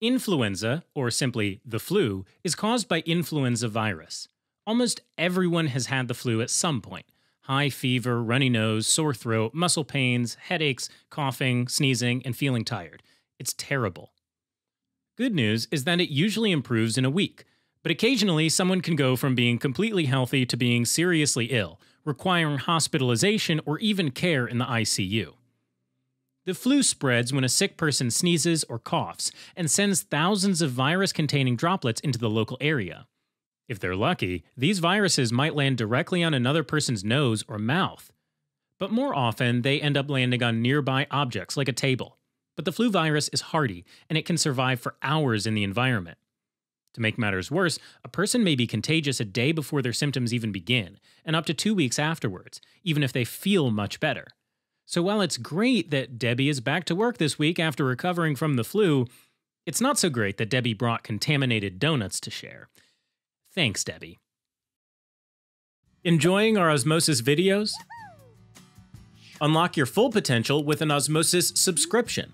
Influenza, or simply the flu, is caused by influenza virus. Almost everyone has had the flu at some point high fever, runny nose, sore throat, muscle pains, headaches, coughing, sneezing, and feeling tired. It's terrible. Good news is that it usually improves in a week, but occasionally someone can go from being completely healthy to being seriously ill, requiring hospitalization or even care in the ICU. The flu spreads when a sick person sneezes or coughs and sends thousands of virus containing droplets into the local area. If they're lucky, these viruses might land directly on another person's nose or mouth. But more often, they end up landing on nearby objects like a table. But the flu virus is hardy and it can survive for hours in the environment. To make matters worse, a person may be contagious a day before their symptoms even begin, and up to two weeks afterwards, even if they feel much better. So while it's great that Debbie is back to work this week after recovering from the flu, it's not so great that Debbie brought contaminated donuts to share. Thanks, Debbie. Enjoying our Osmosis videos? Unlock your full potential with an Osmosis subscription.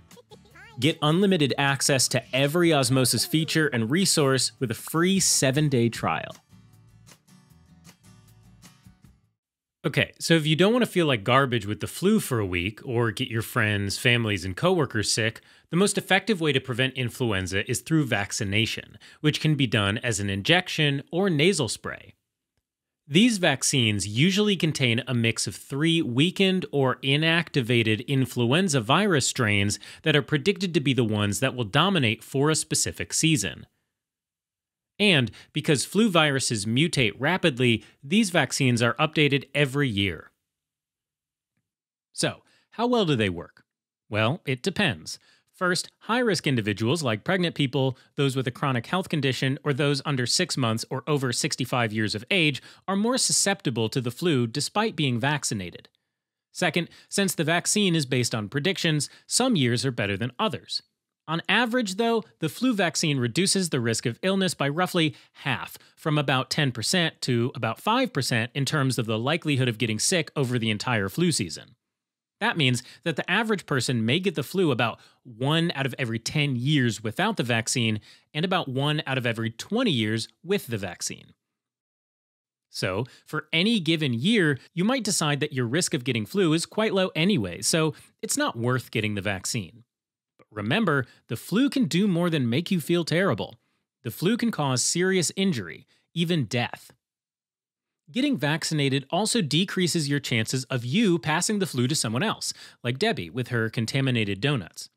Get unlimited access to every Osmosis feature and resource with a free 7-day trial. Okay, so if you don't want to feel like garbage with the flu for a week or get your friends, families, and coworkers sick, the most effective way to prevent influenza is through vaccination, which can be done as an injection or nasal spray. These vaccines usually contain a mix of three weakened or inactivated influenza virus strains that are predicted to be the ones that will dominate for a specific season. And because flu viruses mutate rapidly, these vaccines are updated every year. So, how well do they work? Well, it depends. First, high risk individuals like pregnant people, those with a chronic health condition, or those under 6 months or over 65 years of age are more susceptible to the flu despite being vaccinated. Second, since the vaccine is based on predictions, some years are better than others. On average, though, the flu vaccine reduces the risk of illness by roughly half, from about 10% to about 5% in terms of the likelihood of getting sick over the entire flu season. That means that the average person may get the flu about 1 out of every 10 years without the vaccine, and about 1 out of every 20 years with the vaccine. So, for any given year, you might decide that your risk of getting flu is quite low anyway, so it's not worth getting the vaccine. Remember, the flu can do more than make you feel terrible. The flu can cause serious injury, even death. Getting vaccinated also decreases your chances of you passing the flu to someone else, like Debbie with her contaminated donuts.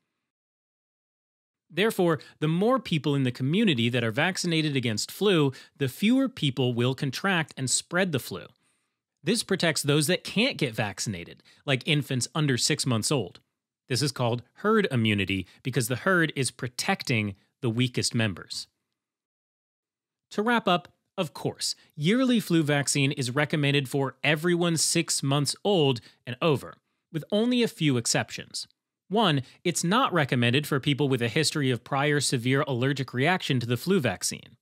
Therefore, the more people in the community that are vaccinated against flu, the fewer people will contract and spread the flu. This protects those that can't get vaccinated, like infants under six months old. This is called herd immunity because the herd is protecting the weakest members. To wrap up, of course, yearly flu vaccine is recommended for everyone six months old and over, with only a few exceptions. One, it's not recommended for people with a history of prior severe allergic reaction to the flu vaccine.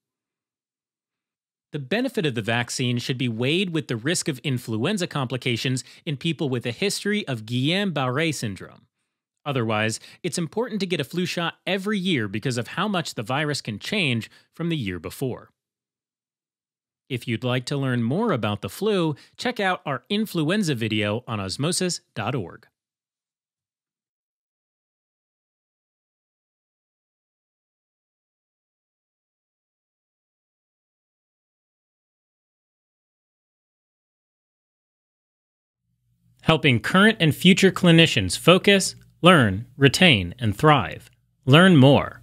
The benefit of the vaccine should be weighed with the risk of influenza complications in people with a history of Guillain Barre syndrome. Otherwise, it's important to get a flu shot every year because of how much the virus can change from the year before. If you'd like to learn more about the flu, check out our influenza video on osmosis.org. Helping current and future clinicians focus, learn, retain, and thrive. Learn more